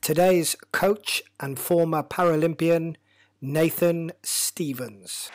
Today's coach and former Paralympian, Nathan Stephens.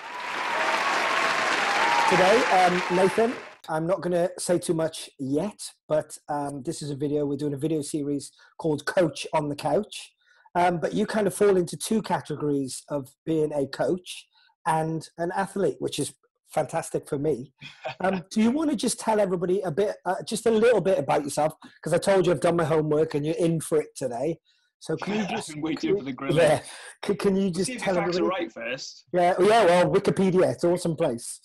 Today, um, Nathan, I'm not going to say too much yet, but um, this is a video. We're doing a video series called Coach on the Couch. Um, but you kind of fall into two categories of being a coach and an athlete, which is fantastic for me. Um, do you want to just tell everybody a bit, uh, just a little bit about yourself? Because I told you I've done my homework and you're in for it today. So can you just waiting for the grill? Yeah. Can, can you just See tell everybody? right first. Yeah, oh, yeah. Well, Wikipedia, it's an awesome place.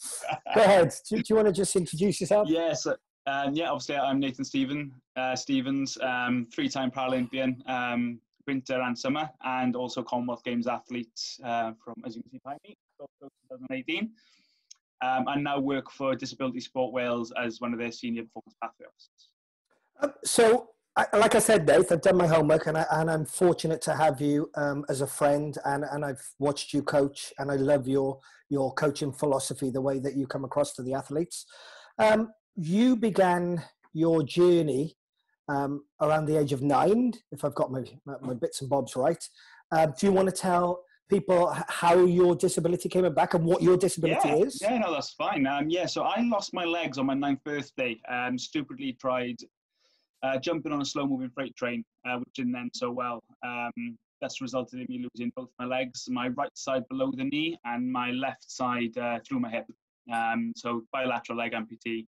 Go ahead. Do, do you want to just introduce yourself? Yes. Um, yeah, obviously I'm Nathan Stephen, uh, Stephens, um, three-time Paralympian, um, winter and summer, and also Commonwealth Games athlete uh, from, as you can see behind me, 2018. Um, and now work for Disability Sport Wales as one of their senior performance pathway officers. Um, so, I, like I said, Dave, I've done my homework, and, I, and I'm fortunate to have you um, as a friend, and, and I've watched you coach, and I love your your coaching philosophy, the way that you come across to the athletes. Um, you began your journey um, around the age of nine, if I've got my, my bits and bobs right. Um, do you want to tell people how your disability came back and what your disability yeah, is? Yeah, no, that's fine. Um, yeah, so I lost my legs on my ninth birthday. Um, stupidly tried uh, jumping on a slow-moving freight train, uh, which didn't end so well. Um, that's resulted in me losing both my legs, my right side below the knee and my left side uh, through my hip. Um, so bilateral leg amputee.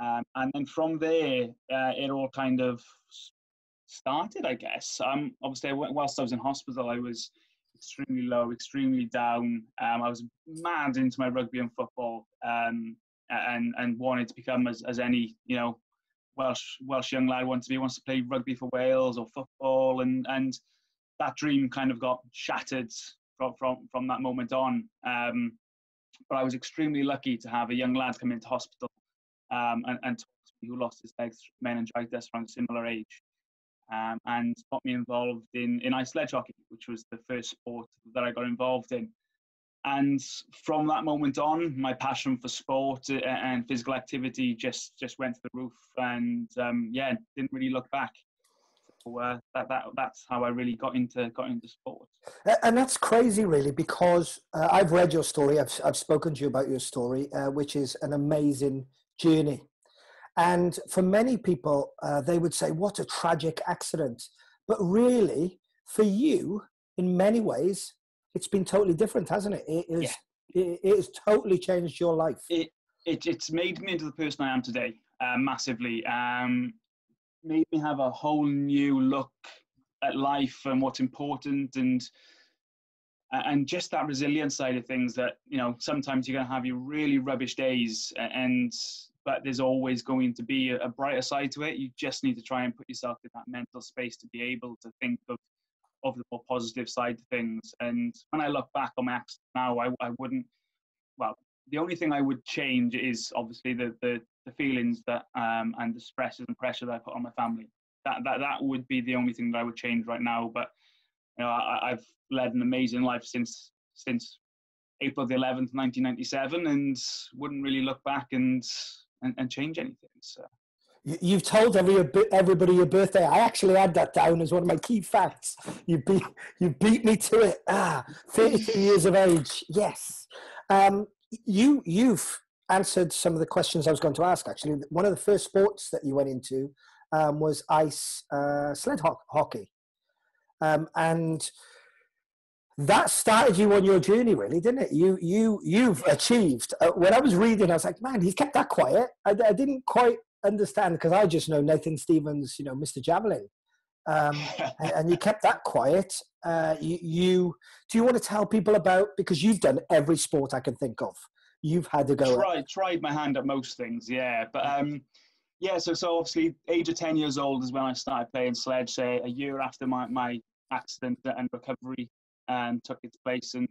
Um, and then from there, uh, it all kind of started, I guess. Um, obviously, whilst I was in hospital, I was extremely low, extremely down. Um, I was mad into my rugby and football, um, and and wanted to become as, as any you know Welsh Welsh young lad wants to be. Wants to play rugby for Wales or football, and and that dream kind of got shattered from from, from that moment on. Um, but I was extremely lucky to have a young lad come into hospital um, and, and who lost his legs meningitis around a similar age um, and got me involved in, in ice sledge hockey, which was the first sport that I got involved in. And from that moment on, my passion for sport uh, and physical activity just, just went to the roof. And um, yeah, didn't really look back. Uh, that, that, that's how I really got into, got into sport. And that's crazy, really, because uh, I've read your story. I've, I've spoken to you about your story, uh, which is an amazing journey. And for many people, uh, they would say, What a tragic accident. But really, for you, in many ways, it's been totally different, hasn't it? It, is, yeah. it, it has totally changed your life. It, it, it's made me into the person I am today, uh, massively. Um, made me have a whole new look at life and what's important and and just that resilience side of things that you know sometimes you're going to have your really rubbish days and but there's always going to be a, brighter side to it. You just need to try and put yourself in that mental space to be able to think of of the more positive side to things. And when I look back on my accident now, I, I wouldn't. Well, the only thing I would change is obviously the the, the feelings that um, and the stresses and pressure that I put on my family. That that that would be the only thing that I would change right now. But you know, I, I've led an amazing life since since April the 11th, 1997, and wouldn't really look back and and, and change anything. So. You've told every, everybody your birthday. I actually had that down as one of my key facts. You beat, you beat me to it. Ah, 32 years of age. Yes. Um, you, you've answered some of the questions I was going to ask, actually. One of the first sports that you went into um, was ice uh, sled ho- hockey. Um, and that started you on your journey, really, didn't it? You you you've achieved. Uh, when I was reading, I was like, man, he's kept that quiet. I, I didn't quite understand because I just know Nathan Stephens, you know, Mr. Javelin, um, and, and, you kept that quiet. Uh, you, you do you want to tell people about because you've done every sport I can think of. You've had to go. Tried tried my hand at most things, yeah, but um, yeah. So so obviously, age of ten years old is when I started playing sledge. Say a year after my my accident and recovery and took its place and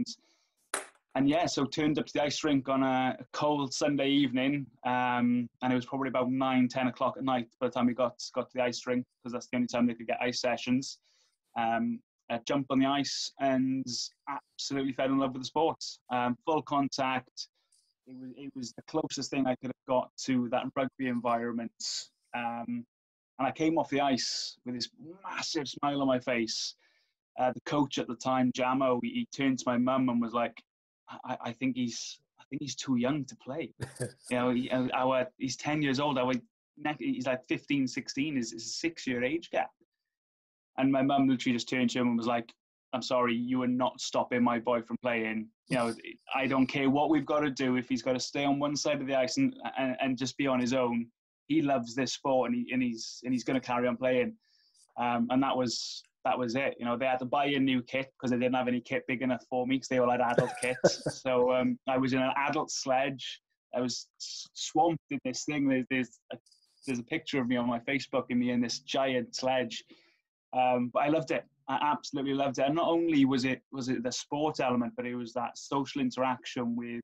and yeah, so turned up to the ice rink on a cold Sunday evening, um, and it was probably about nine, ten o'clock at night by the time we got got to the ice rink because that's the only time they could get ice sessions. Um, I jumped on the ice and absolutely fell in love with the sport. Um, full contact, it was it was the closest thing I could have got to that rugby environment. Um, and I came off the ice with this massive smile on my face. Uh, the coach at the time, Jamo, he, he turned to my mum and was like, I, I, think he's I think he's too young to play. you know, he, our, he's 10 years old. Our, he's like 15, 16 is, is a six year age gap. And my mum literally just turned to him and was like, I'm sorry, you are not stopping my boy from playing. You know, I don't care what we've got to do. If he's got to stay on one side of the ice and, and, and just be on his own, he loves this sport and, he, and he's and he's going to carry on playing. Um, and that was that was it. You know, they had to buy a new kit because they didn't have any kit big enough for me because they all had adult kits. so um, I was in an adult sledge. I was swamped in this thing. There's there's a, there's a picture of me on my Facebook and me in this giant sledge. Um, but I loved it. I absolutely loved it. And not only was it was it the sport element, but it was that social interaction with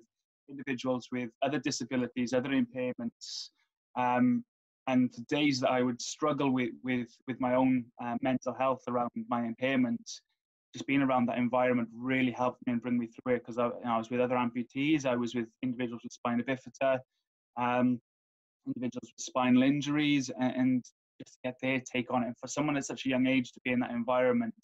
individuals with other disabilities, other impairments, um, and days that I would struggle with with with my own uh, mental health around my impairment, just being around that environment really helped me and bring me through it. Because I, you know, I, was with other amputees, I was with individuals with spina bifida, um, individuals with spinal injuries, and, and just get their take on it. And for someone at such a young age to be in that environment,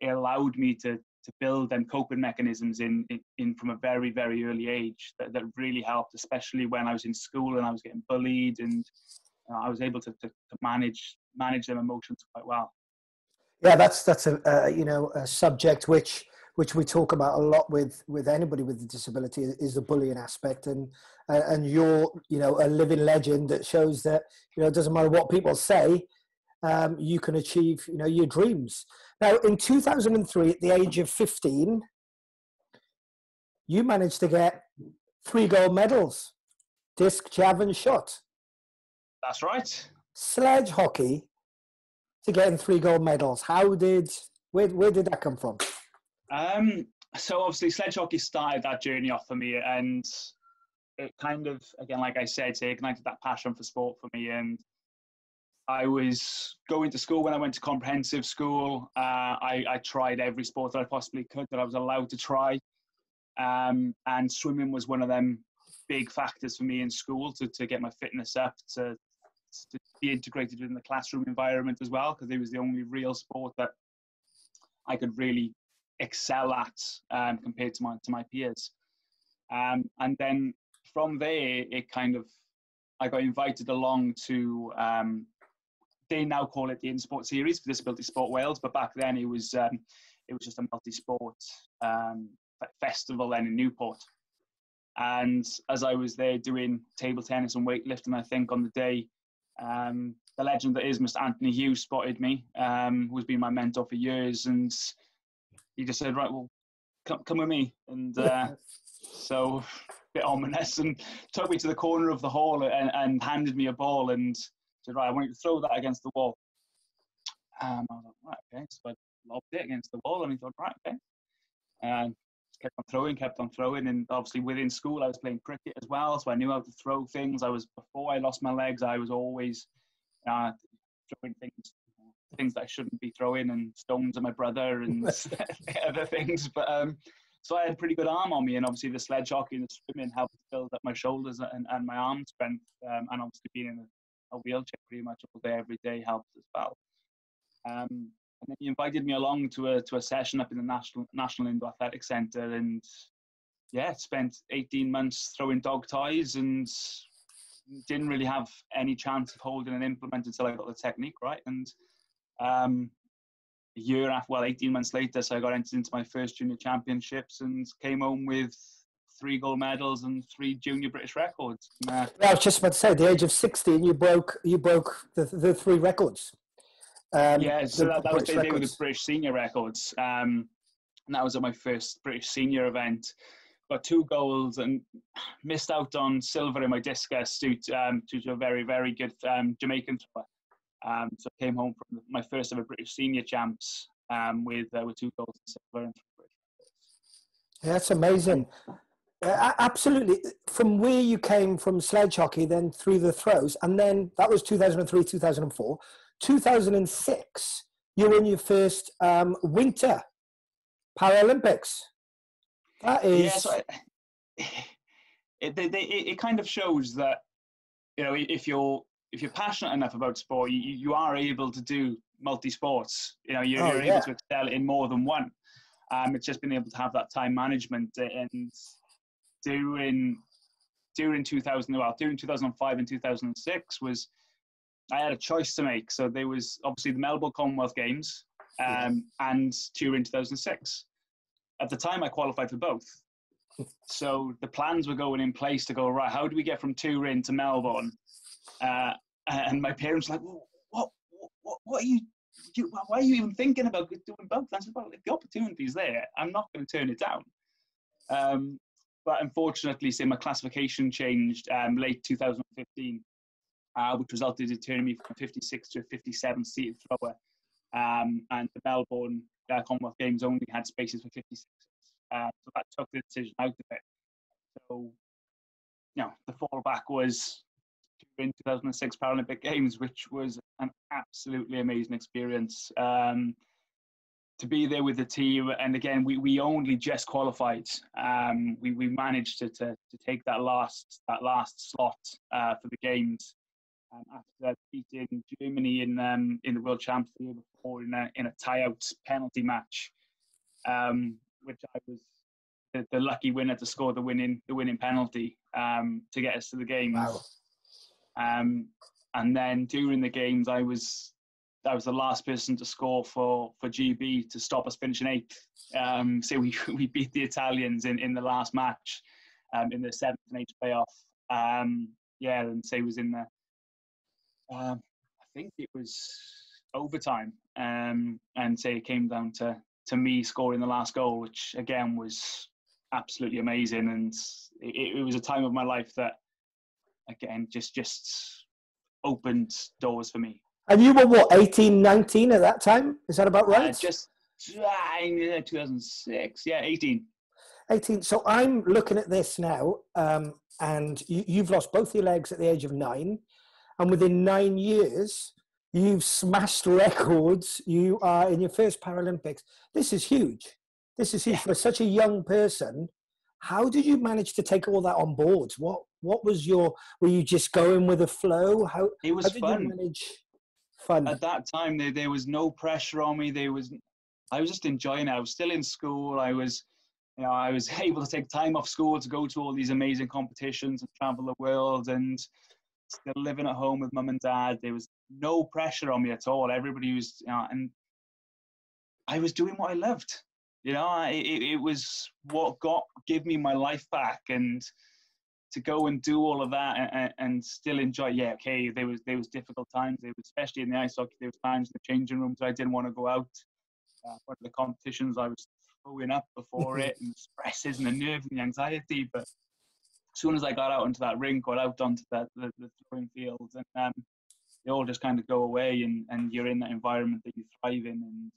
it allowed me to to build them coping mechanisms in, in, in, from a very very early age that, that really helped especially when i was in school and i was getting bullied and you know, i was able to, to, to, manage manage them emotions quite well. Yeah that's that's a uh, you know a subject which which we talk about a lot with with anybody with a disability is the bullying aspect. And and you're you know a living legend that shows that you know it doesn't matter what people say um, you can achieve you know your dreams. Now in 2003 at the age of 15 you managed to get three gold medals disc jav and shot that's right sledge hockey to getting three gold medals how did where, where did that come from um, so obviously, sledge hockey started that journey off for me, and it kind of, again, like I said, it ignited that passion for sport for me. And I was going to school when I went to comprehensive school. Uh, I, I, tried every sport that I possibly could that I was allowed to try, um, and swimming was one of them big factors for me in school to, to get my fitness up to to be integrated within the classroom environment as well because it was the only real sport that I could really excel at um, compared to my to my peers. Um, and then from there, it kind of I got invited along to. Um, they now call it the InSport Series for Disability Sport Wales, but back then it was um, it was just a multi-sport um, festival then in Newport. And as I was there doing table tennis and weightlifting, I think on the day, um, the legend that is Mr. Anthony Hughes spotted me, um, who's been my mentor for years, and he just said, right, well, come, come with me. And uh, so, a bit ominous, and took me to the corner of the hall and, and, handed me a ball and said, right, I want you to throw that against the wall. Um, I was like, right, okay. So I lobbed it against the wall, and he thought, right, okay. And kept on throwing, kept on throwing, and obviously within school I was playing cricket as well, so I knew how to throw things. I was before I lost my legs, I was always uh, throwing things things that I shouldn't be throwing and stones at my brother and other things. But um, so I had a pretty good arm on me, and obviously the sledge hockey and the swimming helped build up my shoulders and, and my arm strength, um, and obviously being in a, a, wheelchair pretty much all day every day helped as well. Um, and then he invited me along to a to a session up in the national national indoor athletic centre, and yeah, spent 18 months throwing dog ties and didn't really have any chance of holding an implement until I got the technique right and um, a year after, well, 18 months later, so I got entered into my first junior championships and came home with three gold medals and three junior British records. Uh, I was just about to say, at the age of 16, you broke you broke the, the three records. Um, yeah, so that, that was the with the British senior records. Um, and that was at my first British senior event. Got two goals and missed out on silver in my discus due to, um, due to a very, very good um, Jamaican thrower. Um, so I came home from my first ever British senior champs um, with uh, with two goals and silver and yeah, that's amazing. Uh, absolutely. From where you came from sledge hockey, then through the throws, and then that was 2003, 2004. 2006, you were in your first um, winter Paralympics. That is. Yeah, so I, it, they, they, it kind of shows that you know if you're if you're passionate enough about sport, you, you are able to do multi sports. You know, you're, oh, you're yeah. able to excel in more than one. Um, it's just been able to have that time management and during during 2000 well during 2005 and 2006 was I had a choice to make. So there was obviously the Melbourne Commonwealth Games um, and Turin 2006. At the time, I qualified for both. So the plans were going in place to go right. How do we get from Turin to Melbourne? Uh, and my parents were like, well, what, what, what are you? Why are you even thinking about doing both? I said, well, if the is there, I'm not going to turn it down. Um, but unfortunately, say my classification changed um, late 2015 uh, which resulted in turning me from 56 to a 57 seated thrower. Um, and the Melbourne uh, Commonwealth Games only had spaces for 56. Uh, so that took the decision out of it. So, you know, the fallback was in 2006 Paralympic Games, which was an absolutely amazing experience. Um, to be there with the team, and again, we, we only just qualified. Um, we, we managed to, to, to take that last that last slot uh, for the games, um, after beating Germany in um, in the World Champs the year before in a in a tie-out penalty match, um, which I was the, the, lucky winner to score the winning the winning penalty um, to get us to the games. Wow. Um, and then during the games, I was I was the last person to score for for GB to stop us finishing eighth. Um, so we we beat the Italians in, in the last match in the seventh and eighth playoff. yeah, and say was in the um, I think it was overtime, um, and say it came down to to me scoring the last goal, which again was absolutely amazing, and it, it was a time of my life that again just just opened doors for me. And you were what 18, 19 at that time? Is that about uh, right? Uh, just uh, 2006, yeah, 18. 18. So I'm looking at this now, um, and you, have lost both your legs at the age of nine and within nine years, you've smashed records. You are in your first Paralympics. This is huge. This is huge yeah. for such a young person. How did you manage to take all that on board? What What was your? Were you just going with the flow? How it was how did fun. You manage fun at that time. There, there was no pressure on me. There was, I was just enjoying it. I was still in school. I was, you know, I was able to take time off school to go to all these amazing competitions and travel the world and still living at home with mum and dad. There was no pressure on me at all. Everybody was, you know, and I was doing what I loved. You know, it, it was what got give me my life back, and to go and do all of that and, and, still enjoy. Yeah, okay, there was there was difficult times. There was especially in the ice hockey. There was times in the changing rooms I didn't want to go out. Uh, one of the competitions I was throwing up before it, and the stresses and the nerves and the anxiety. But soon as I got out into that rink got out onto that the, the throwing field, and um, they all just kind of go away, and, and you're in that environment that you thrive in, and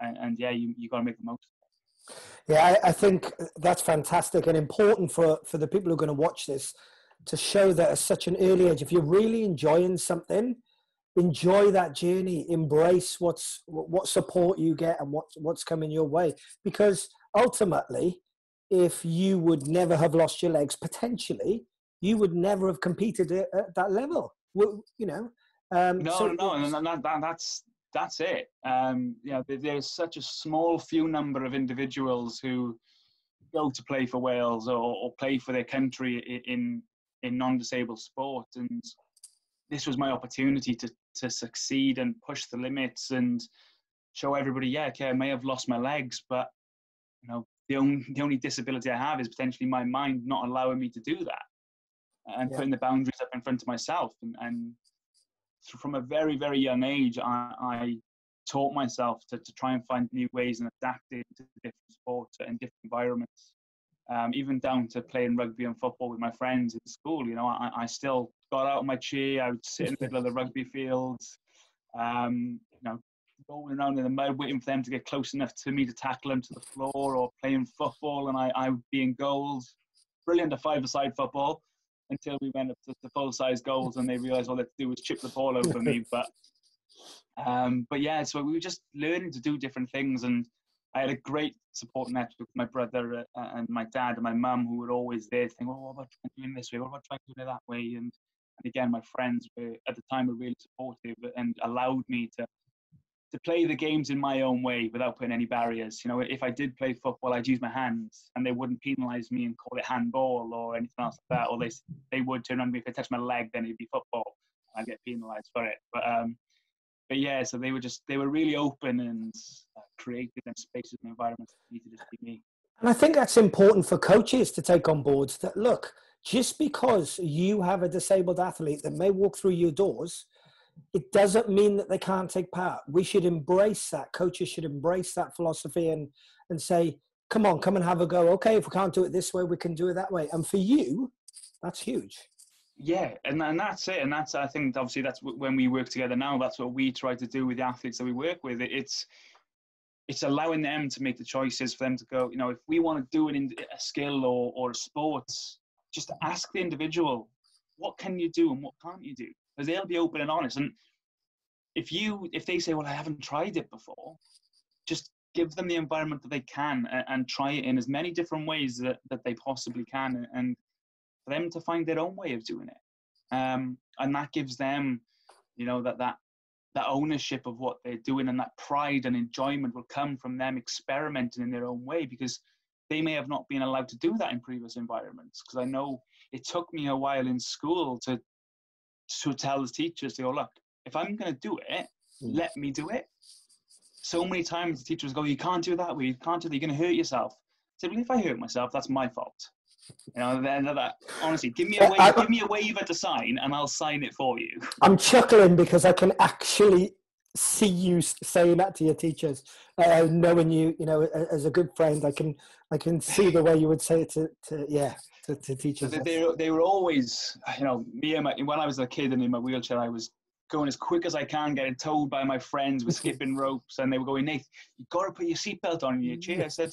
and, and yeah, you you got to make the most. Yeah, I, I think that's fantastic and important for for the people who are going to watch this to show that at such an early age, if you're really enjoying something, enjoy that journey embrace what's what support you get and what's what's coming your way because ultimately if you would never have lost your legs, potentially you would never have competed at, at that level. You know. Um, no, so no, no, no, that, that's that's it. Um, you know, there's such a small few number of individuals who go to play for Wales or, or play for their country in in non-disabled sport, and this was my opportunity to to succeed and push the limits and show everybody, yeah, okay, I may have lost my legs, but you know, the only the only disability I have is potentially my mind not allowing me to do that, and yeah. putting the boundaries up in front of myself. And, and from a very very young age, I, I taught myself to, to try and find new ways and adapt it to different sports and different environments. Um, even down to playing rugby and football with my friends in school. You know, I, I still got out of my chair. I would sit in the middle of the rugby field. Um, you know, rolling around in the mud, waiting for them to get close enough to me to tackle them to the floor, or playing football, and I, I would be in goals. Brilliant at five-a-side football until we went up to, to full-size goals, and they realised all they had to do was chip the ball over me. But um, but yeah, so we were just learning to do different things, and I had a great support network with my brother uh, and my dad and my mum who were always there saying, oh, what about doing this way? What about trying doing it that way? And, and again, my friends were at the time were really supportive and allowed me to to play the games in my own way without putting any barriers. You know, if I did play football, I'd use my hands, and they wouldn't penalise me and call it handball or anything else like that. Or they they would turn on me if I touched my leg, then it'd be football. I'd get penalised for it. But um, but yeah, so they were just they were really open and uh, created them spaces and environments for me to just be me. And I think that's important for coaches to take on board. That look, just because you have a disabled athlete that may walk through your doors, it doesn't mean that they can't take part. We should embrace that. Coaches should embrace that philosophy and and say, "Come on, come and have a go." Okay, if we can't do it this way, we can do it that way. And for you, that's huge yeah and, and that's it and that's i think obviously that's when we work together now that's what we try to do with the athletes that we work with it's it's allowing them to make the choices for them to go you know if we want to do an, a skill or, or a sport just ask the individual what can you do and what can't you do because they'll be open and honest and if you if they say well i haven't tried it before just give them the environment that they can and, and try it in as many different ways that, that they possibly can and for them to find their own way of doing it. Um, and that gives them, you know, that that that ownership of what they're doing and that pride and enjoyment will come from them experimenting in their own way because they may have not been allowed to do that in previous environments. Because I know it took me a while in school to to tell the teachers to go, look, if I'm going to do it, mm. let me do it. So many times the teachers go, you can't do that way, you can't do that, you're going to hurt yourself. I said, well, if I hurt myself, that's my fault. You know, then that, honestly, give me a wave, I, give me a waiver to sign, and I'll sign it for you. I'm chuckling because I can actually see you saying that to your teachers, uh, knowing you, you know, as a good friend. I can, I can see the way you would say it to, to yeah, to, to teachers. So they, they were always, you know, me and my, when I was a kid and in my wheelchair, I was going as quick as I can, getting told by my friends with skipping ropes, and they were going, Nate, you've got to put your seatbelt on in your chair. I said,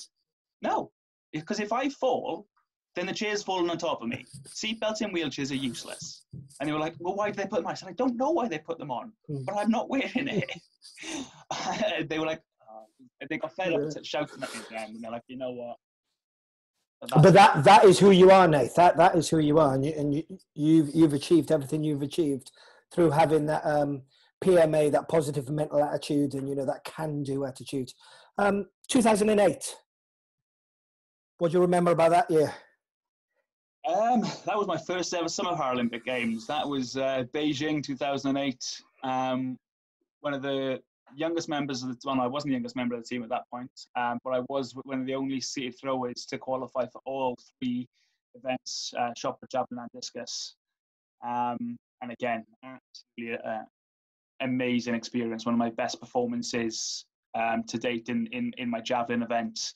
no, because if I fall, then the chair's fallen on top of me. Seatbelts in wheelchairs are useless. And they were like, well, why did they put them on? I said, I don't know why they put them on, hmm. but I'm not wearing it. they were like, oh. they got fed up shouting at me again. And they're like, you know what? But, that that is who you are, Nate. That that is who you are, and you and you, you've you've achieved everything you've achieved through having that um, PMA, that positive mental attitude, and you know that can-do attitude. Um, 2008. What do you remember about that year? Um, that was my first ever Summer Paralympic Games. That was uh, Beijing 2008. Um, one of the youngest members of the well, no, I wasn't the youngest member of the team at that point, um, but I was one of the only seated throwers to qualify for all three events: uh, shot put, javelin, and discus. Um, and again, absolutely uh, amazing experience. One of my best performances um, to date in, in in my javelin event,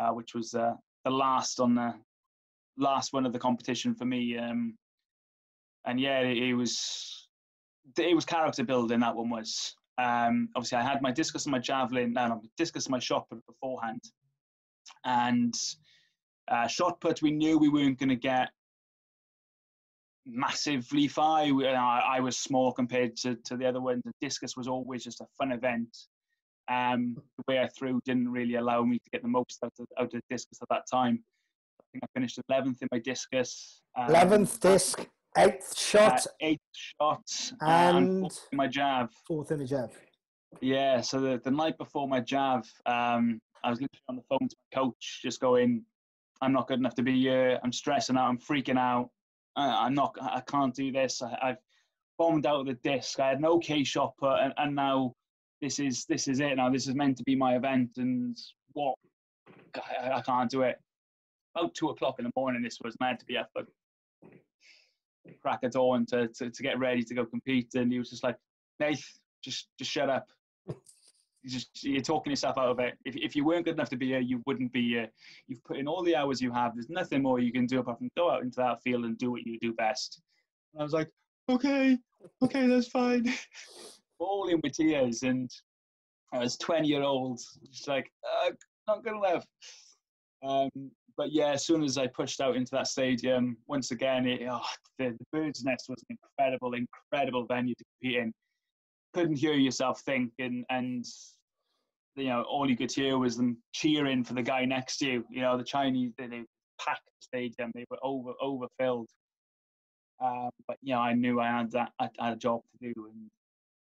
uh, which was uh, the last on the last one of the competition for me. Um, and yeah, it, it, was it was character building. That one was. Um, obviously, I had my discus and my javelin, no, no discus and my shot put beforehand, and uh, shot put. We knew we weren't going to get massively far. I, I, was small compared to, to the other ones. The discus was always just a fun event. Um, the way I threw didn't really allow me to get the most out of, out of discus at that time I think I finished 11th in my discus. Um, 11th disc, eighth shot. Uh, eighth shot. And, and my jav. Fourth in the jav. Yeah, so the, the night before my jav, um, I was literally on the phone to my coach, just going, I'm not good enough to be here. I'm stressing out. I'm freaking out. I, am not, I can't do this. I, have bombed out the disc. I had an okay shot put, and, and now this is this is it. Now this is meant to be my event, and what I, I can't do it about two o'clock in the morning. This was meant to be the crack of dawn to, to, to get ready to go compete, and he was just like, "Nate, just just shut up. You just you're talking yourself out of it. If if you weren't good enough to be here, you wouldn't be here. You've put in all the hours you have. There's nothing more you can do apart from go out into that field and do what you do best." And I was like, "Okay, okay, that's fine." All in with tears, and I was 20 year old, just like, uh, not good enough. Um, but yeah, as soon as I pushed out into that stadium, once again, it, oh, the, the Bird's Nest was an incredible, incredible venue to compete in. Couldn't hear yourself think, and, you know, all you could hear was them cheering for the guy next to you. You know, the Chinese they, they packed the stadium; they were over overfilled. Um, but you know, I knew I had that I had a job to do, and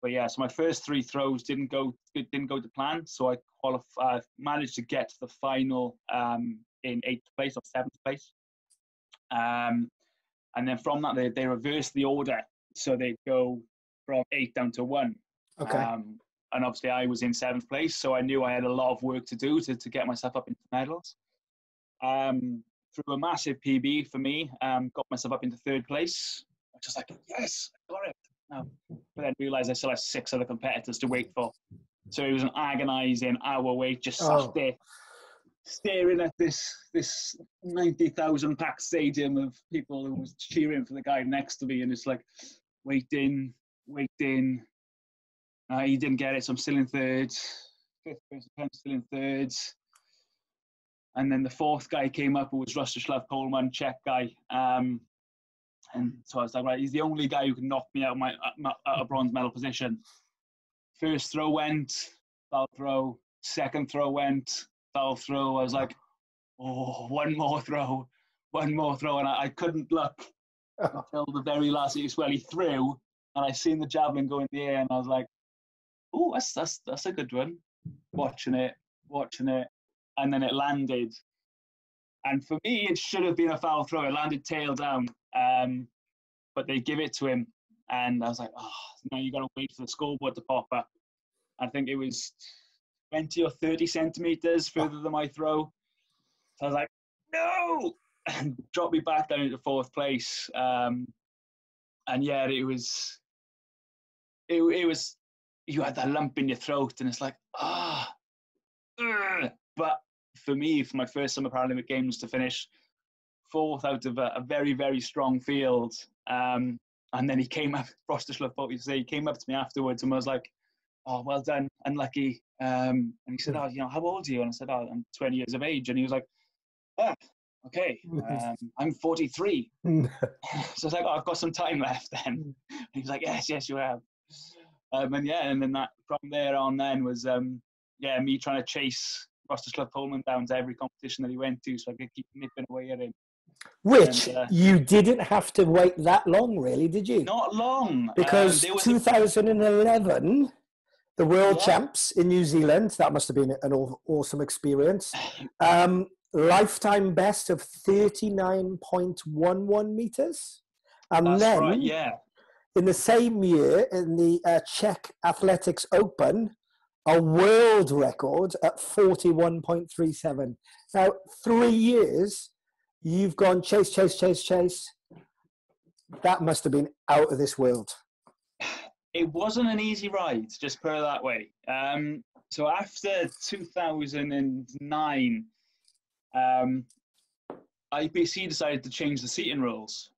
but yeah, so my first three throws didn't go didn't go to plan. So I qualified, managed to get to the final um, in eighth place or seventh place. Um, and then from that, they, they reverse the order. So they go from eight down to one. Okay. Um, and obviously, I was in seventh place. So I knew I had a lot of work to do to, to get myself up into medals. Um, through a massive PB for me, um, got myself up into third place. I was just like, yes, I got it. Um, but then realised I still had six other competitors to wait for. So it was an agonising hour wait, just sat Oh. there staring at this this ninety thousand packed stadium of people who was cheering for the guy next to me, and it's like waiting, waiting. Uh, he didn't get it, so I'm still in third. Fifth person, still in third. And then the fourth guy came up, who was Rostislav Pohlmann, Czech guy. Um, and so I was like, right, he's the only guy who can knock me out of my out of bronze medal position. First throw went, foul throw. Second throw went, throw. I was like, oh, one more throw, one more throw, and I, I couldn't look until the very last. Well, he threw, and I seen the javelin go in the air, and I was like, oh, that's that's that's a good one. Watching it, watching it, and then it landed. And for me, it should have been a foul throw. It landed tail down, um, but they give it to him, and I was like, oh, now you got to wait for the scoreboard to pop up. I think it was 20 or 30 centimeters further than my throw. So I was like, no, and dropped me back down into fourth place. Um, and yeah, it was, it, it was, you had that lump in your throat, and it's like, ah, ugh. but for me, for my first Summer Paralympic Games to finish fourth out of a, a very, very strong field. Um, and then he came up, Rostislav, what you say, he came up to me afterwards and was like, oh, well done, unlucky. Um, and he said, oh, you know, how old are you? And I said, oh, I'm 20 years of age. And he was like, ah, okay, um, I'm 43. so I was like, oh, I've got some time left then. And he was like, yes, yes, you have. Um, and yeah, and then that from there on then was, um, yeah, me trying to chase Rostislav Pohlmann down to every competition that he went to so I could keep nipping away at him. Which And, uh, you didn't have to wait that long, really, did you? Not long. um, because there was a- 2011, the world Yeah. champs in New Zealand, that must have been an awesome experience. Um, lifetime best of 39.11 meters. And that's then right, yeah. in the same year, in the uh, Czech Athletics Open, a world record at 41.37. Now, three years, you've gone chase, chase, chase, chase. That must have been out of this world. it wasn't an easy ride, just put it that way. Um, so after 2009, um, IPC decided to change the seating rules.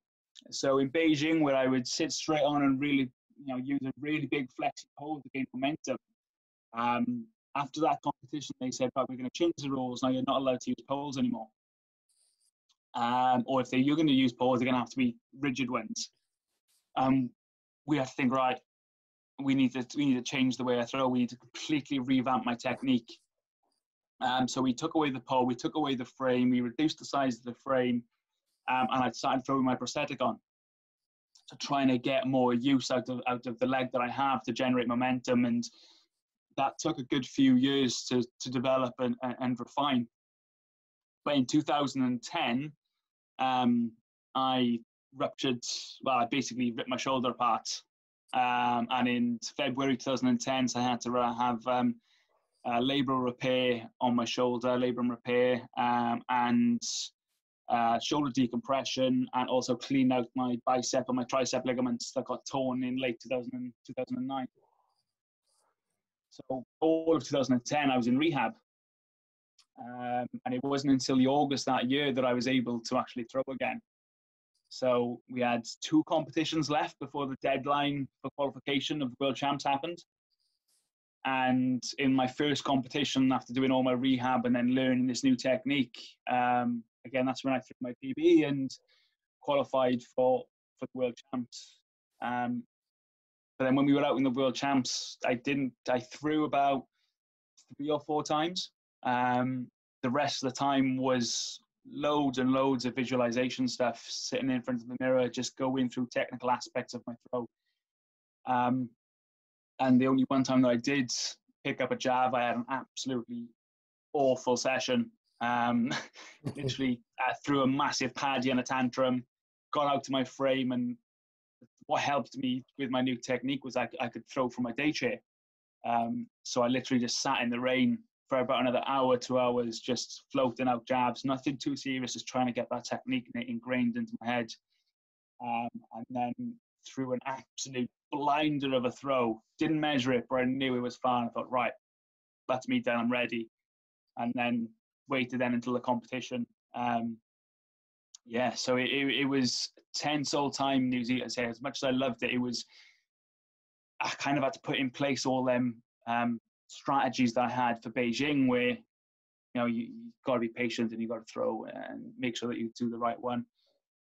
So in Beijing, where I would sit straight on and really, you know, use a really big flexi pole to gain momentum. Um, after that competition, they said, "Right, we're going to change the rules. Now you're not allowed to use poles anymore. Um, or if they, you're going to use poles, they're going to have to be rigid ones." Um, we had to think, right, we need to we need to change the way I throw. We need to completely revamp my technique. Um, so we took away the pole, we took away the frame, we reduced the size of the frame, um, and I started throwing my prosthetic on. So trying to get more use out of out of the leg that I have to generate momentum, and that took a good few years to to develop and, and, and refine. But in 2010, um, I ruptured. Well, I basically ripped my shoulder apart um, and in February 2010, so I had to have um, labral repair on my shoulder, labrum repair, um, and uh, shoulder decompression, and also clean out my bicep and my tricep ligaments that got torn in late 2000, 2009. So all of 2010, I was in rehab. Um, and it wasn't until the August that year that I was able to actually throw again. So we had two competitions left before the deadline for qualification of the World Champs happened. And in my first competition, after doing all my rehab and then learning this new technique, um, again, that's when I threw my PB and qualified for, for the World Champs. Um, but then when we were out in the World Champs, I didn't, I threw about three or four times. Um, the rest of the time was loads and loads of visualization stuff, sitting in front of the mirror, just going through technical aspects of my throw. Um, and the only one time that I did pick up a jab, I had an absolutely awful session. Um, literally uh, threw a massive paddy and a tantrum, got out to my frame, and what helped me with my new technique was I, I could throw from my day chair. Um, so I literally just sat in the rain for about another hour, two hours, just floating out jabs, nothing too serious, just trying to get that technique ingrained into my head. Um, and then threw an absolute blinder of a throw. Didn't measure it, but I knew it was fine. I thought, right, that's me done. I'm ready. And then waited then until the competition. Um, yeah, so it, it, it was tense all time. New Zealand. As much as I loved it, it was. I kind of had to put in place all them um, strategies that I had for Beijing, where you know you, have got to be patient and you've got to throw and make sure that you do the right one.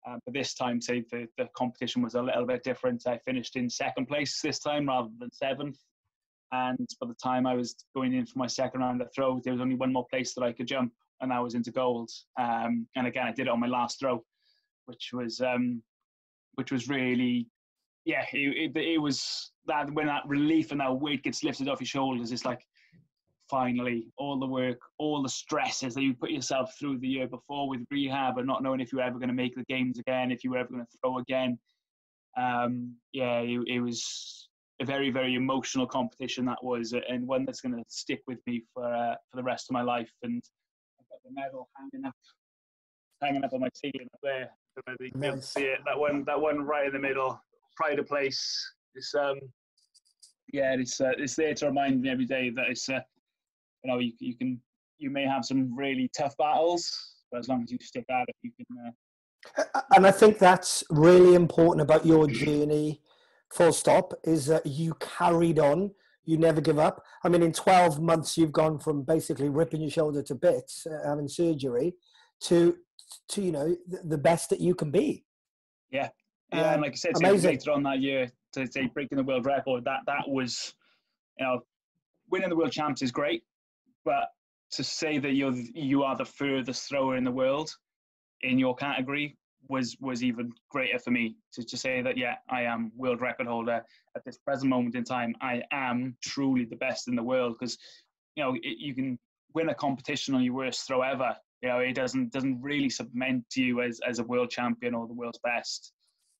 Uh, but this time, say the, the competition was a little bit different. I finished in second place this time rather than seventh. And by the time I was going in for my second round of throws, there was only one more place that I could jump, and I was into gold. Um, and again, I did it on my last throw, which was um, which was really, yeah, it, it, it was that when that relief and that weight gets lifted off your shoulders, it's like finally all the work, all the stresses that you put yourself through the year before with rehab and not knowing if you were ever going to make the games again, if you were ever going to throw again. Um, yeah, it, it, was a very, very emotional competition that was, and one that's going to stick with me for uh, for the rest of my life. And I've got the medal hanging up, hanging up on my ceiling up there. You can see it. That one, that one right in the middle, pride of place. It's um, yeah, it's uh, it's there to remind me every day that it's uh, you know you, you can you may have some really tough battles, but as long as you stick at it, you can. Uh... And I think that's really important about your journey. Full stop is that you carried on. You never give up. I mean, in 12 months, you've gone from basically ripping your shoulder to bits, uh, having surgery, to to you know the best that you can be. Yeah, yeah, um, and like I said, later on that year to say breaking the world record, that that was, you know, winning the world champs is great, but to say that you're you are the furthest thrower in the world in your category was was even greater for me to, to say that yeah I am world record holder at this present moment in time. I am truly the best in the world because you know it, you can win a competition on your worst throw ever. You know it doesn't doesn't really cement you as as a world champion or the world's best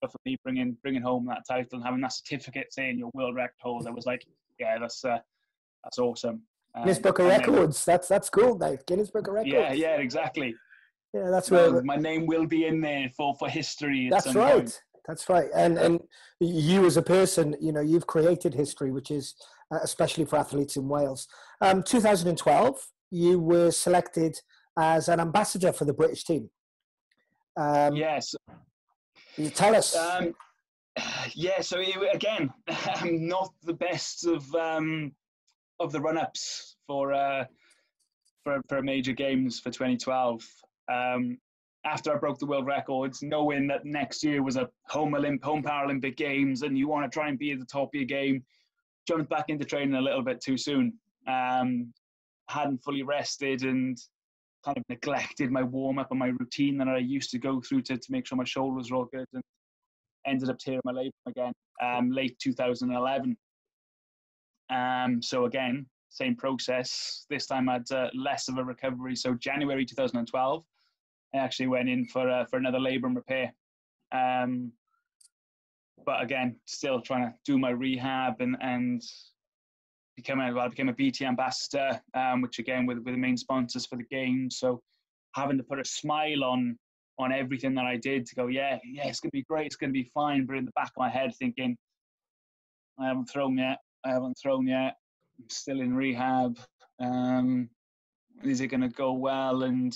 for me bringing bringing home that title and having that certificate saying you're world record holder was like yeah that's uh, that's awesome Guinness um, Book of Records. Then, that's that's cool, mate. Guinness Book of Records. Yeah, yeah, exactly. Yeah, that's where my name will be in there for for history. That's right. Point. That's right. And and you as a person, you know, you've created history, which is uh, especially for athletes in Wales. Um, 2012, you were selected as an ambassador for the British team. Um, yes. You tell us? Um, yeah. So it, again, not the best of um, of the run-ups for uh, for for major games for 2012. Um, after I broke the world records, knowing that next year was a home Olymp- home Paralympic Games, and you want to try and be at the top of your game, jumped back into training a little bit too soon. Um, hadn't fully rested and kind of neglected my warm up and my routine that I used to go through to, to make sure my shoulders were all good, and ended up tearing my labrum again um, late 2011. Um, so again, same process. This time I had uh, less of a recovery. So January 2012, I actually went in for uh, for another labrum repair. Um, but again, still trying to do my rehab and and become a well, I became a BT ambassador, um, which again with with the main sponsors for the game. So having to put a smile on on everything that I did to go, yeah, yeah, it's gonna be great, it's gonna be fine. But in the back of my head, thinking, I haven't thrown yet. I haven't thrown yet. I'm still in rehab. Um, is it going to go well? And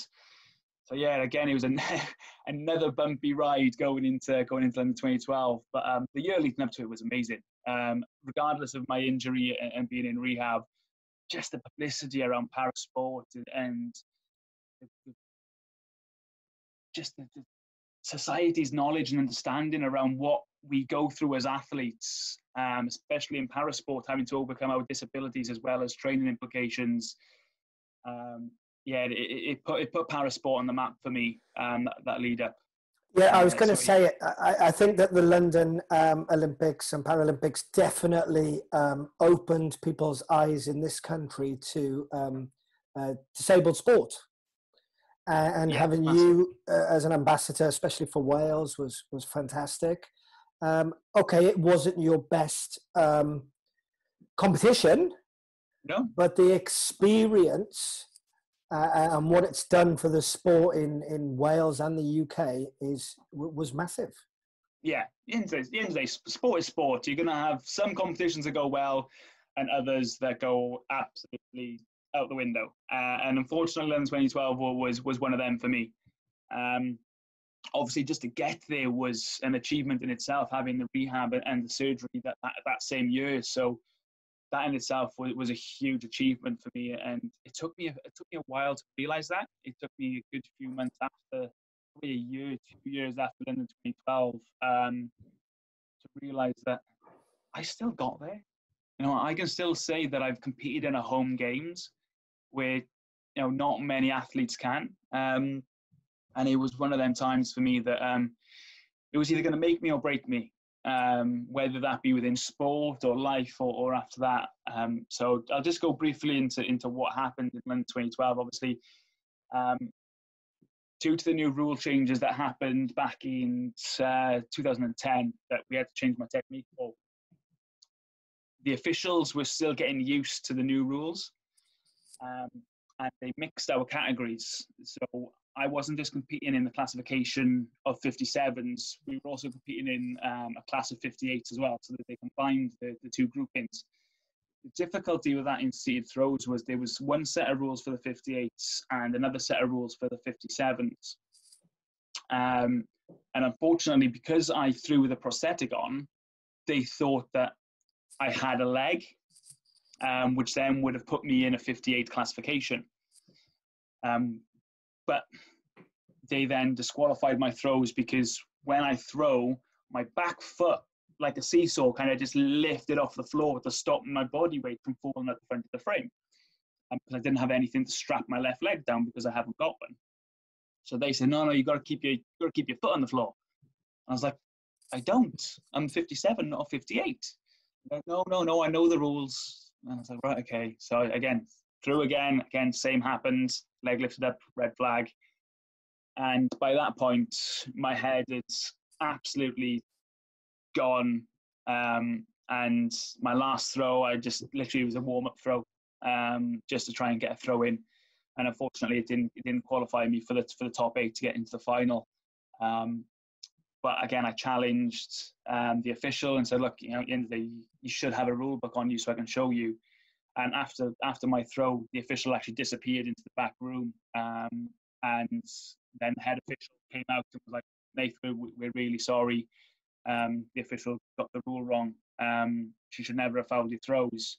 so yeah, again, it was an, another bumpy ride going into going into London 2012. But um, the year leading up to it was amazing. Um, regardless of my injury and, and, being in rehab, just the publicity around parasport and, and just the, the society's knowledge and understanding around what we go through as athletes, um, especially in parasport, having to overcome our disabilities as well as training implications. Um, yeah, it, it, put it put parasport on the map for me. Um, that, that lead up. Yeah, I was going to say it. I, I, think that the London um, Olympics and Paralympics definitely um, opened people's eyes in this country to um, uh, disabled sport. Uh, and yeah, having massive. you uh, as an ambassador, especially for Wales, was was fantastic. Um, okay, it wasn't your best um, competition, no, but the experience uh, and what it's done for the sport in, in Wales and the UK is was massive. Yeah, in the end of the day, sport is sport. You're going to have some competitions that go well, and others that go absolutely out the window. Uh, and unfortunately, London 2012 was was one of them for me. Um, obviously, just to get there was an achievement in itself, having the rehab and the surgery that that, that same year. So that in itself was, a huge achievement for me, and it took me it took me a while to realize that. It took me a good few months after, probably a year, two years after London 2012, um, to realize that I still got there. You know, I can still say that I've competed in a home games where you know not many athletes can, um, and it was one of them times for me that um, it was either going to make me or break me um, whether that be within sport or life or, or after that. Um, so I'll just go briefly into, into what happened in London 2012. Obviously, um, due to the new rule changes that happened back in uh, 2010, that we had to change my technique. The officials were still getting used to the new rules, um, and they mixed our categories. So I wasn't just competing in the classification of 57s, we were also competing in um, a class of 58s as well, so that they combined the, the two groupings. The difficulty with that in seated throws was there was one set of rules for the 58s and another set of rules for the 57s. Um, and unfortunately, because I threw with a prosthetic on, they thought that I had a leg, um, which then would have put me in a 58 classification. Um, but they then disqualified my throws because when I throw, my back foot, like a seesaw, kind of just lifted off the floor to stop my body weight from falling at the front of the frame. And because I didn't have anything to strap my left leg down because I haven't got one. So they said, no, no, you got to keep your, you got to keep your foot on the floor. And I was like, I don't. I'm 57, not 58. Like, no, no, no. I know the rules. And I was like, right, okay. So again, through again. Again, same happens. Leg lifted up, red flag. And by that point, my head is absolutely gone. Um, and my last throw, I just literally was a warm up throw, um, just to try and get a throw in. And unfortunately, it didn't it didn't qualify me for the for the top eight to get into the final. Um, but again, I challenged um, the official and said, "Look, you know, the, you should have a rule book on you so I can show you." And after after my throw, the official actually disappeared into the back room. Um, and then the head official came out and was like, Nathan, we're really sorry. Um, the official got the rule wrong. Um, she should never have fouled your throws.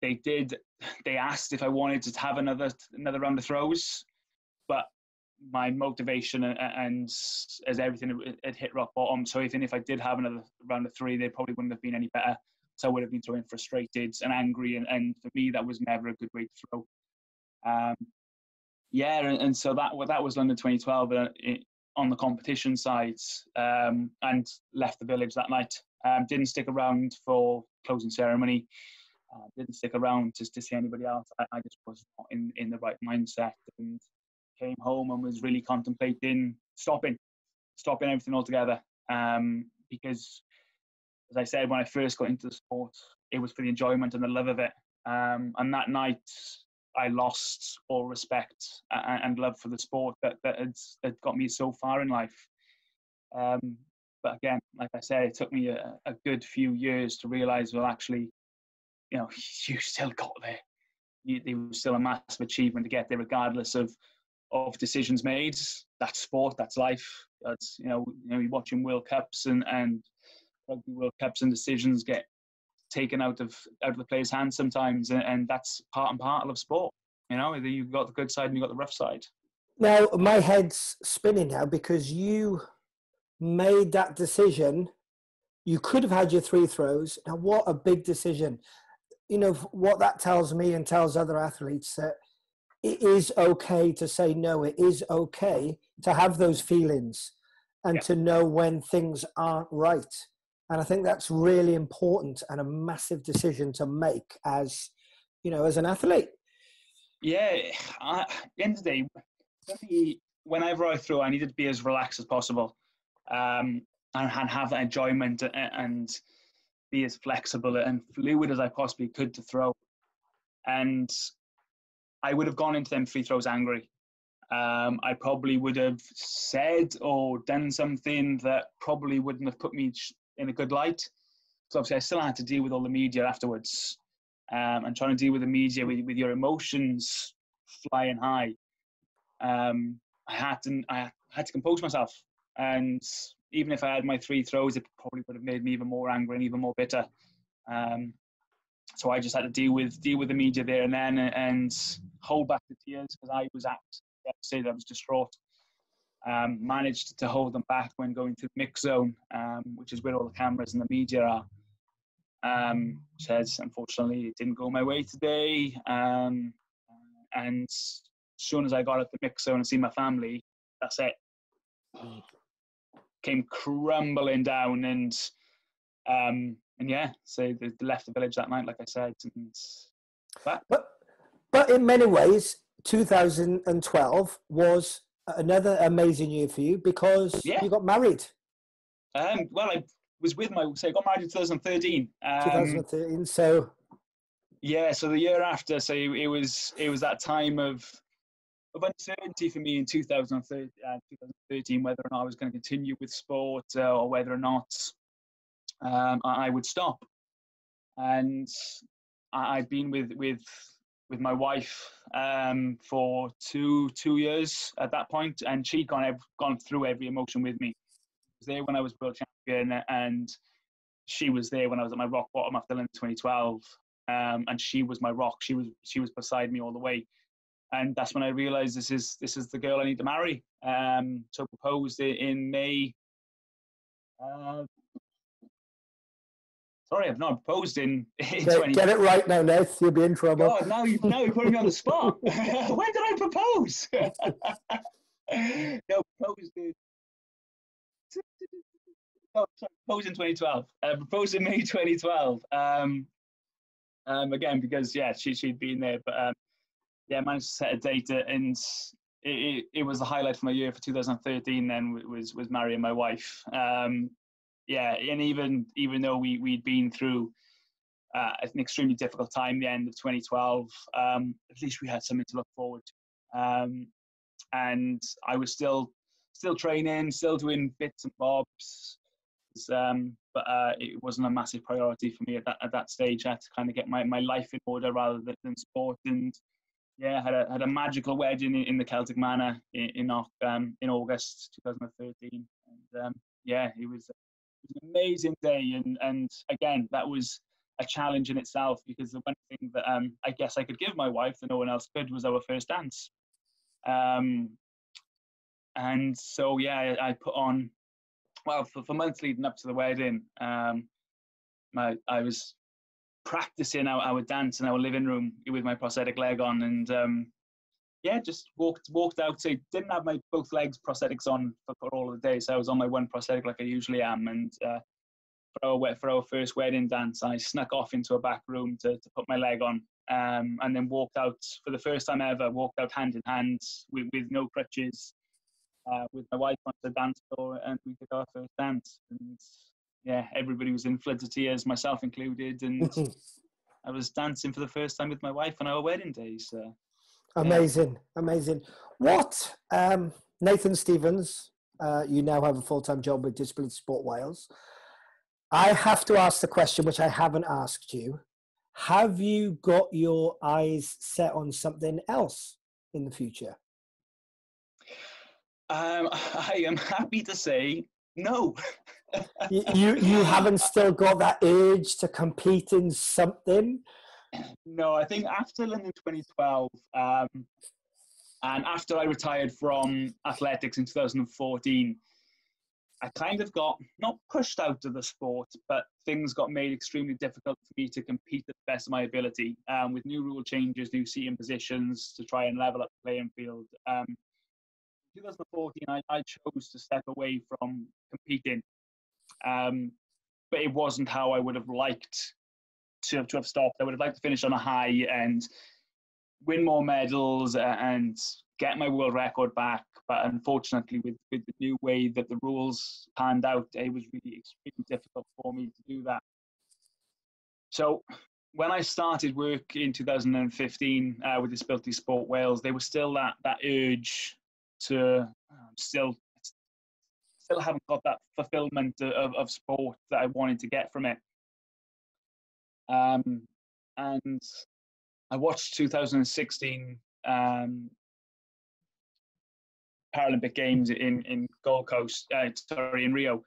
They did. They asked if I wanted to have another another round of throws, but my motivation and, and as everything had hit rock bottom. So even if I did have another round of three, they probably wouldn't have been any better. So I would have been throwing frustrated and angry, and, and for me that was never a good way to throw. Um, yeah, and, and, so that that was London 2012 uh, it, on the competition side, um, and left the village that night. Um, didn't stick around for closing ceremony. Uh, didn't stick around just to see anybody else. I, I, just was not in, in the right mindset and came home and was really contemplating stopping, stopping everything altogether. Um, because as I said, when I first got into the sport, it was for the enjoyment and the love of it. Um, and that night, I lost all respect and, love for the sport that, that had, had got me so far in life. Um, but again, like I said, it took me a, a good few years to realize, well, actually, you know, you still got there. You, it was still a massive achievement to get there, regardless of of decisions made. That's sport. That's life. That's you know, you know, you're watching World Cups and and rugby World Cups and decisions get taken out of out of the player's hands sometimes, and, and that's part and parcel of sport. You know, you've got the good side and you've got the rough side. Now my head's spinning now because you made that decision You could have had your three throws. Now, what a big decision. You know, what that tells me and tells other athletes that it is okay to say no. It is okay to have those feelings and yeah. to know when things aren't right. And I think that's really important and a massive decision to make as, you know, as an athlete. Yeah, I, at the end of the day, whenever I throw, I needed to be as relaxed as possible, um, and, and have that enjoyment and, and be as flexible and fluid as I possibly could to throw. And I would have gone into them free throws angry. Um, I probably would have said or done something that probably wouldn't have put me in a good light. So obviously, I still had to deal with all the media afterwards um, and trying to deal with the media with, with your emotions flying high. Um, I had to I had to compose myself, and even if I had my three throws, it probably would have made me even more angry and even more bitter. Um, so I just had to deal with deal with the media there and then, and hold back the tears because I was at devastated. I was distraught. Um, managed to hold them back when going to the mix zone, um, which is where all the cameras and the media are. Um, says, unfortunately, it didn't go my way today. Um, and as soon as I got at the mix zone and see my family, that's it. Came crumbling down and um, and yeah, so they left the village that night, like I said. And but but in many ways, 2012 was another amazing year for you because yeah. you got married. Um, well, I was with my so I got married in 2013. Um, 2013. So yeah, so the year after, so it was it was that time of of uncertainty for me in 2013, uh, 2013 whether or not I was going to continue with sport uh, or whether or not um, I, I, would stop. And I, I'd been with with with my wife um, for two two years at that point, and she'd gone gone through every emotion with me. was there when I was world champion, and she was there when I was at my rock bottom after London 2012, um, and she was my rock. She was she was beside me all the way, and that's when I realised this is this is the girl I need to marry. Um, so proposed in May. Uh, Sorry, I've not proposed in, in get, 20... get, it right now, Nate. You'll be in trouble. God, now, you, now you're putting me on the spot. when did I propose? no, proposed in... No, sorry, proposed in 2012. Uh, proposed in May 2012. Um, um, again, because, yeah, she, she'd been there. But, um, yeah, managed to set a date and it, it, it, was the highlight for my year for 2013 then was, was marrying my wife. Um, yeah, and even even though we we'd been through uh, an extremely difficult time, the end of 2012, um, at least we had something to look forward to. Um, and I was still still training, still doing bits and bobs, um, but uh, it wasn't a massive priority for me at that at that stage. I had to kind of get my, my life in order rather than, than sport. And yeah, had a had a magical wedding in, in the Celtic Manor in in, um, in August 2013. And um, yeah, it was was an amazing day, and and again that was a challenge in itself because the one thing that um, I guess I could give my wife that no one else could was our first dance. Um, and so yeah, I, I put on well for, for months leading up to the wedding. Um, my I was practicing our, our dance in our living room with my prosthetic leg on, and um, yeah, just walked walked out. So didn't have my both legs prosthetics on for, for all of the day. So I was on my one prosthetic like I usually am. And uh, for our for our first wedding dance, I snuck off into a back room to, to put my leg on, um, and then walked out for the first time ever. Walked out hand in hand with, with no crutches, uh, with my wife on the dance floor, and we did our first dance. And yeah, everybody was in floods of tears, myself included, and. I was dancing for the first time with my wife on our wedding day. So Amazing, yeah. amazing. What, um, Nathan Stephens, uh, you now have a full time job with Disability Sport Wales. I have to ask the question which I haven't asked you. Have you got your eyes set on something else in the future? Um, I am happy to say no. you, you you haven't still got that urge to compete in something no, I think after London 2012, um, and after I retired from athletics in 2014, I kind of got not pushed out of the sport, but things got made extremely difficult for me to compete at the best of my ability. Um, with new rule changes, new seating positions to try and level up the playing field. Um, 2014, I, I, chose to step away from competing, um, but it wasn't how I would have liked to have, to have stopped. I would have liked to finish on a high and win more medals and get my world record back. But unfortunately, with, with the new way that the rules panned out, it was really extremely difficult for me to do that. So when I started work in 2015 uh, with Disability Sport Wales, there was still that that urge to um, still still haven't got that fulfillment of, of sport that I wanted to get from it. Um, and I watched 2016 um, Paralympic Games in in Gold Coast, uh, sorry, in Rio.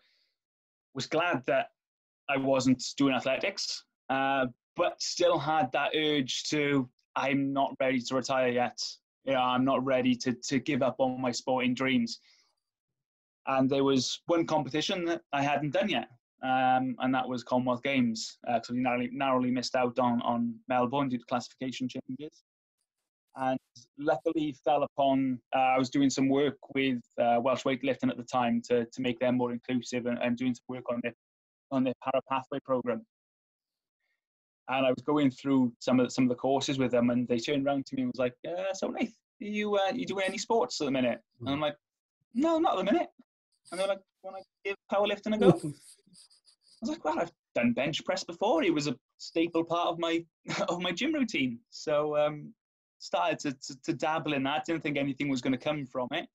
Was glad that I wasn't doing athletics, uh, but still had that urge to. I'm not ready to retire yet. Yeah, I'm not ready to to give up on my sporting dreams. And there was one competition that I hadn't done yet, um, and that was Commonwealth Games. Uh, so we narrowly, narrowly missed out on on Melbourne due to classification changes and luckily fell upon uh, I was doing some work with uh, Welsh weightlifting at the time to, to make them more inclusive and, and doing some work on the on the para pathway program. And I was going through some of the, some of the courses with them, and they turned around to me and was like, uh, "So Nath, you uh, you doing any sports at the minute?" And I'm like, "No, not at the minute." And they're like, "Want to give powerlifting a go?" I was like, "Well, I've done bench press before. It was a staple part of my of my gym routine." So um, started to, to, to dabble in that. Didn't think anything was going to come from it.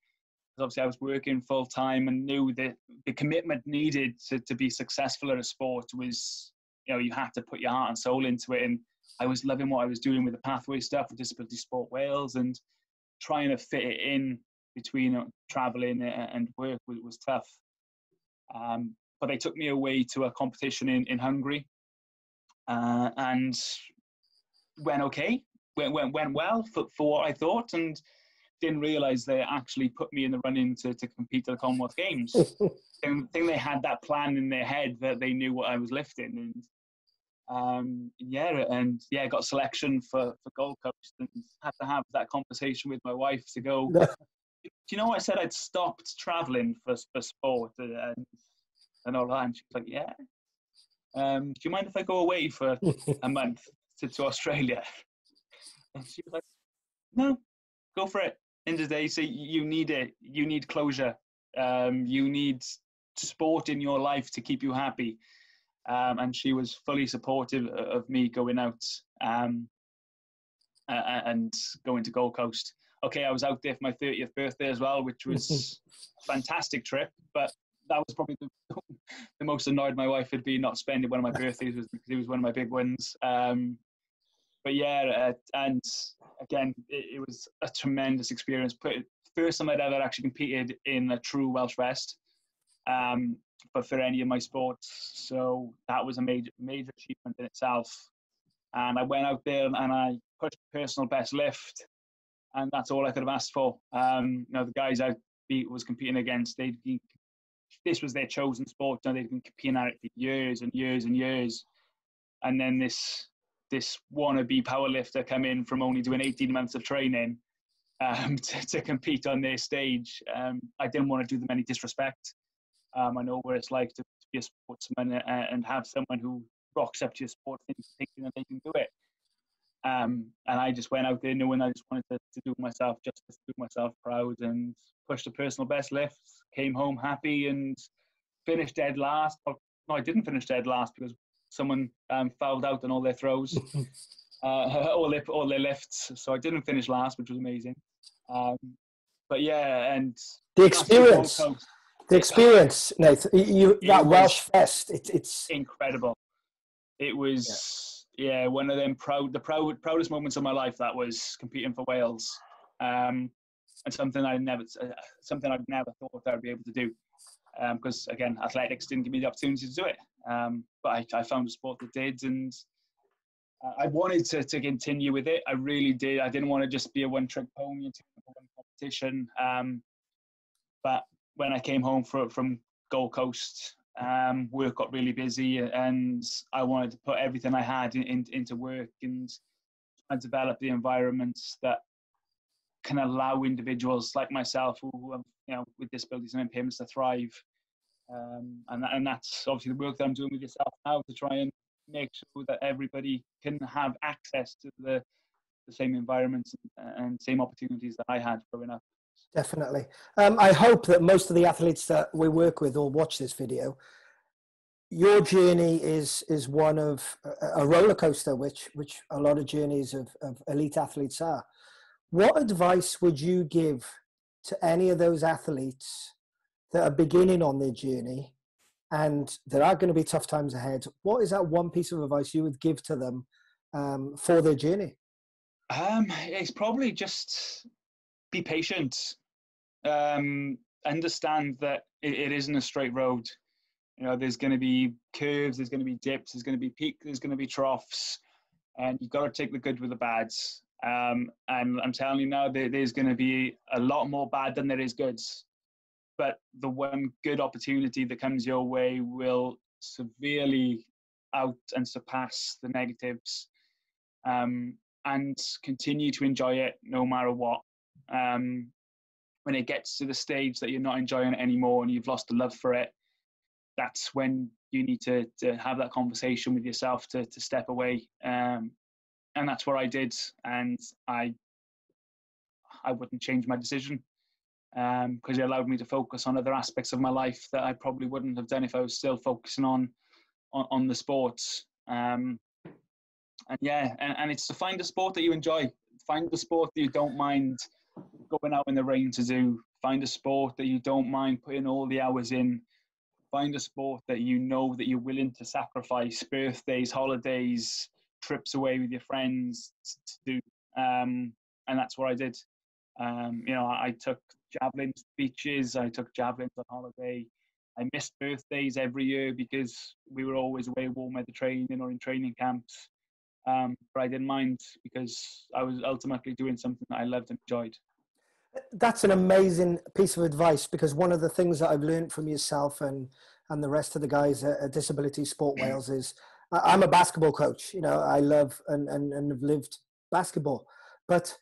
Because obviously I was working full time and knew that the commitment needed to, to be successful at a sport was, you know, you had to put your heart and soul into it. And I was loving what I was doing with the pathway stuff with Disability Sport Wales and trying to fit it in between uh, traveling and work was, was tough. Um, but they took me away to a competition in, in Hungary uh, and went okay went, went, went well for, for what I thought and didn't realize they actually put me in the running to, to compete at the Commonwealth Games. I think they had that plan in their head that they knew what I was lifting. And um, yeah, and yeah, got selection for, for Gold Coast and had to have that conversation with my wife to go, do you know I said? I'd stopped traveling for, for sport and, and all that. And she was like, yeah. Um, do you mind if I go away for a month to, to Australia? And she was like, no, go for it. End of the day, so you need it. You need closure. Um, you need sport in your life to keep you happy. Um, and she was fully supportive of me going out um, and going to Gold Coast. Okay, I was out there for my 30th birthday as well, which was a fantastic trip. But that was probably the, the, most annoyed my wife had been not spending one of my birthdays was because it was one of my big wins. Um, but yeah, uh, and again, it, it, was a tremendous experience. First time I'd ever actually competed in a true Welsh vest, um, but for any of my sports. So that was a major major achievement in itself. And I went out there and I pushed personal best lift, and that's all I could have asked for. Um, you know, the guys I beat was competing against, they'd been, this was their chosen sport, and they'd been competing at it for years and years and years. And then this this wannabe powerlifter come in from only doing 18 months of training um, to, to, compete on their stage. Um, I didn't want to do them any disrespect. Um, I know what it's like to, to be a sportsman and, and, have someone who rocks up to your sport thinking that they can do it. Um, and I just went out there knowing I just wanted to, to do myself just to do myself proud and push a personal best lift, came home happy and finished dead last. no, I didn't finish dead last because someone um, fouled out on all their throws, uh, all their all their lifts. So I didn't finish last, which was amazing. Um, but yeah, and the experience, the experience, Nathan, you, that Welsh Fest, it, it's incredible. It was yeah. Yeah. one of them proud, the proud, proudest moments of my life. That was competing for Wales, um, and something I never, uh, something I'd never thought I'd be able to do because um, again, athletics didn't give me the opportunity to do it. Um, but I, I, found a sport that did, and uh, I wanted to, to continue with it. I really did. I didn't want to just be a one-trick pony in one competition. Um, but when I came home for, from Gold Coast. Um, work got really busy, and I wanted to put everything I had in, in, into work and and develop the environments that can allow individuals like myself who have, you know, with disabilities and impairments to thrive. Um, and, and that's obviously the work that I'm doing with yourself now to try and make sure that everybody can have access to the, the same environments and, and same opportunities that I had growing up. Definitely. Um, I hope that most of the athletes that we work with will watch this video. Your journey is is one of a roller coaster, which which a lot of journeys of, of elite athletes are. What advice would you give to any of those athletes that are beginning on their journey and there are going to be tough times ahead? What is that one piece of advice you would give to them um, for their journey? Um, it's probably just be patient. Um, understand that it, it isn't a straight road. You know, there's going to be curves, there's going to be dips, there's going to be peaks, there's going to be troughs, and you've got to take the good with the bads. Um, and I'm telling you now, there, there's going to be a lot more bad than there is goods. But the one good opportunity that comes your way will severely out and surpass the negatives um, and continue to enjoy it no matter what. Um, when it gets to the stage that you're not enjoying it anymore and you've lost the love for it, that's when you need to, to have that conversation with yourself to, to step away um, and that's what I did, and I I wouldn't change my decision because um, it allowed me to focus on other aspects of my life that I probably wouldn't have done if I was still focusing on on, on the sports. Um, and yeah, and, and it's to find a sport that you enjoy. Find the sport that you don't mind going out in the rain to do. Find a sport that you don't mind putting all the hours in. Find a sport that you know that you're willing to sacrifice birthdays, holidays, trips away with your friends to do. Um, and that's what I did. Um, you know, I, I took javelin beaches, I took javelins on holiday. I missed birthdays every year because we were always away warm weather training or in training camps. Um, but I didn't mind because I was ultimately doing something that I loved and enjoyed. That's an amazing piece of advice because one of the things that I've learned from yourself and and the rest of the guys at Disability Sport mm. Wales is I'm a basketball coach. You know, I love and, and, and have lived basketball. But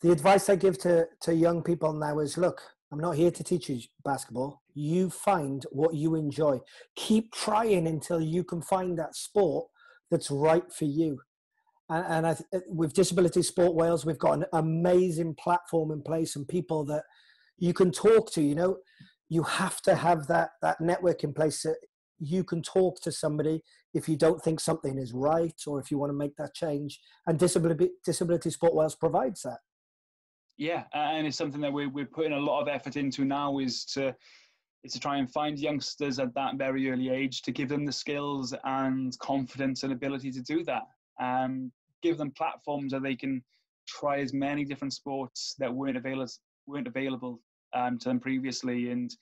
the advice I give to, to young people now is look, I'm not here to teach you basketball. You find what you enjoy. Keep trying until you can find that sport that's right for you. And, and I, with Disability Sport Wales, we've got an amazing platform in place and people that you can talk to. You know, you have to have that that network in place that you can talk to somebody if you don't think something is right or if you want to make that change. And Disability, Disability Sport Wales provides that. Yeah, and it's something that we're, we're putting a lot of effort into now is to is to try and find youngsters at that very early age to give them the skills and confidence and ability to do that. Um, give them platforms where they can try as many different sports that weren't available weren't available um, to them previously and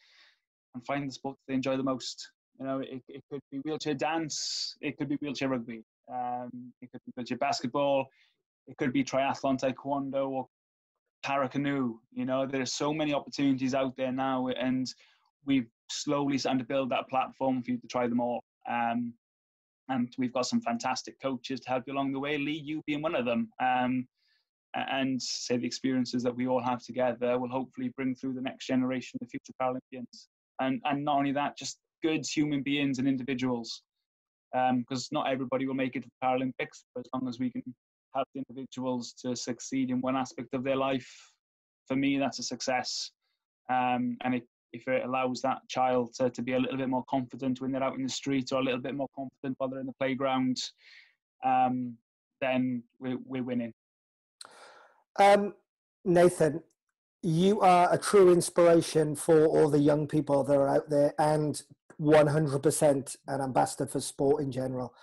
and find the sports they enjoy the most. You know, it, it could be wheelchair dance, it could be wheelchair rugby, um, it could be wheelchair basketball, it could be triathlon, taekwondo, or para canoe. You know, there are so many opportunities out there now, and we've slowly started to build that platform for you to try them all. Um, and we've got some fantastic coaches to help you along the way. Lee, you being one of them. Um, and say the experiences that we all have together will hopefully bring through the next generation of future Paralympians. And and not only that, just good human beings and individuals. Because um, not everybody will make it to the Paralympics, but as long as we can help the individuals to succeed in one aspect of their life, for me, that's a success. Um, and it, if it allows that child to, to be a little bit more confident when they're out in the street or a little bit more confident while they're in the playground, um, then we're, we're winning. Um, Nathan, you are a true inspiration for all the young people that are out there and 100% an ambassador for sport in general.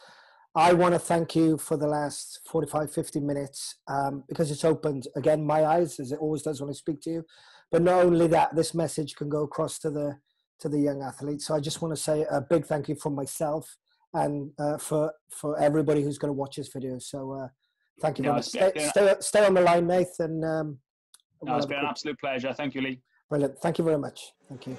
I want to thank you for the last 45, 50 minutes um, because it's opened, again, my eyes, as it always does when I speak to you. But not only that, this message can go across to the, to the young athletes. So I just want to say a big thank you from myself and uh, for, for everybody who's going to watch this video. So uh, thank you. Yeah, stay, stay, stay, on the line, Nathan. Um, no, it's been an absolute pleasure. Thank you, Lee. Brilliant. Thank you very much. Thank you.